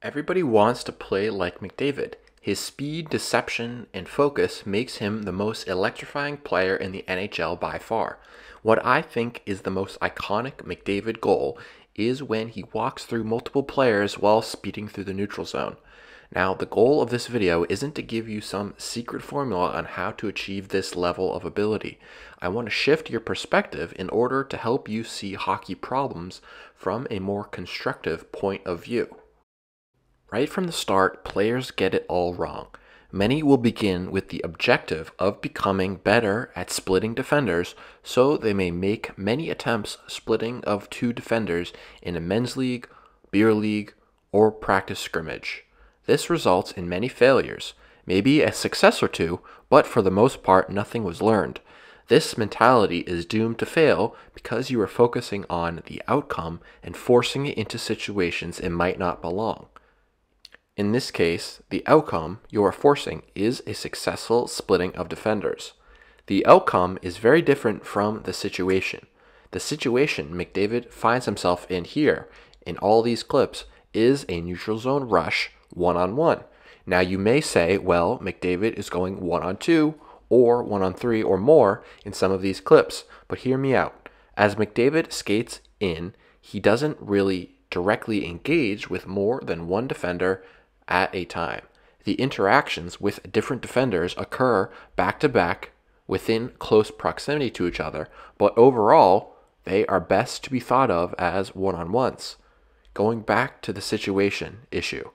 Everybody wants to play like McDavid. His speed, deception, and focus makes him the most electrifying player in the NHL by far. What I think is the most iconic McDavid goal is when he walks through multiple players while speeding through the neutral zone. Now, the goal of this video isn't to give you some secret formula on how to achieve this level of ability. I want to shift your perspective in order to help you see hockey problems from a more constructive point of view. Right from the start, players get it all wrong. Many will begin with the objective of becoming better at splitting defenders, so they may make many attempts splitting of two defenders in a men's league, beer league, or practice scrimmage. This results in many failures, maybe a success or two, but for the most part, nothing was learned. This mentality is doomed to fail because you are focusing on the outcome and forcing it into situations it might not belong. In this case, the outcome you are forcing is a successful splitting of defenders. The outcome is very different from the situation. The situation McDavid finds himself in here, in all these clips, is a neutral zone rush one on one. Now you may say, well, McDavid is going one on two or one on three or more in some of these clips, but hear me out. As McDavid skates in, he doesn't really directly engage with more than one defender at a time. The interactions with different defenders occur back to back within close proximity to each other, but overall, they are best to be thought of as one on ones. Going back to the situation issue,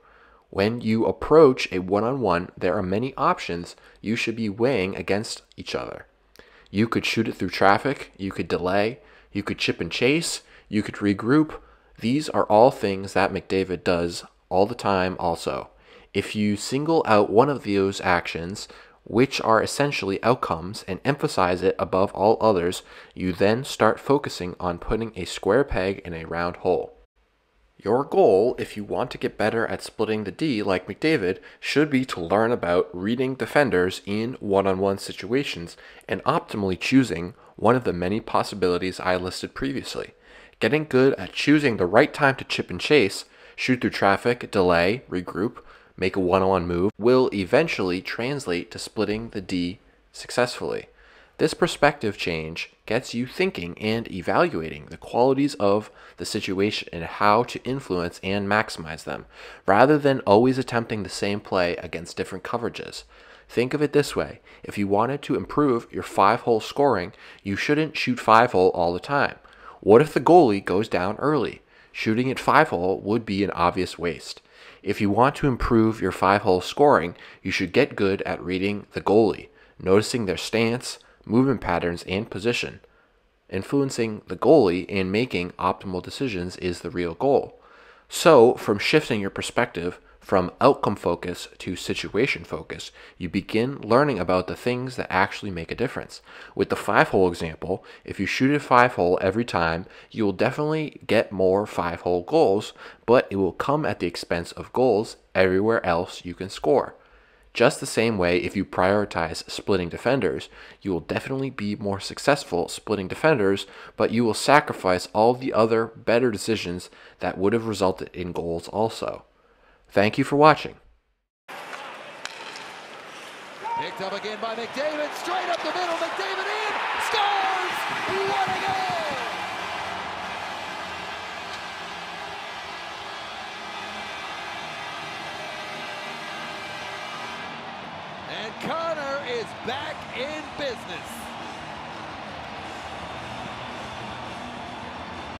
when you approach a one on one, there are many options you should be weighing against each other. You could shoot it through traffic, you could delay, you could chip and chase, you could regroup. These are all things that McDavid does all the time also. If you single out one of those actions, which are essentially outcomes, and emphasize it above all others, you then start focusing on putting a square peg in a round hole. Your goal, if you want to get better at splitting the D like McDavid, should be to learn about reading defenders in one on one situations and optimally choosing one of the many possibilities I listed previously. Getting good at choosing the right time to chip and chase shoot through traffic, delay, regroup, make a one on one move, will eventually translate to splitting the D successfully. This perspective change gets you thinking and evaluating the qualities of the situation and how to influence and maximize them, rather than always attempting the same play against different coverages. Think of it this way if you wanted to improve your five hole scoring, you shouldn't shoot five hole all the time. What if the goalie goes down early? Shooting at 5 hole would be an obvious waste. If you want to improve your 5 hole scoring, you should get good at reading the goalie, noticing their stance, movement patterns, and position. Influencing the goalie and making optimal decisions is the real goal. So, from shifting your perspective, from outcome focus to situation focus, you begin learning about the things that actually make a difference. With the five hole example, if you shoot a five hole every time, you will definitely get more five hole goals, but it will come at the expense of goals everywhere else you can score. Just the same way, if you prioritize splitting defenders, you will definitely be more successful splitting defenders, but you will sacrifice all the other better decisions that would have resulted in goals also. Thank you for watching. Picked up again by McDavid, straight up the middle, McDavid in, scores! What a goal! And Connor is back in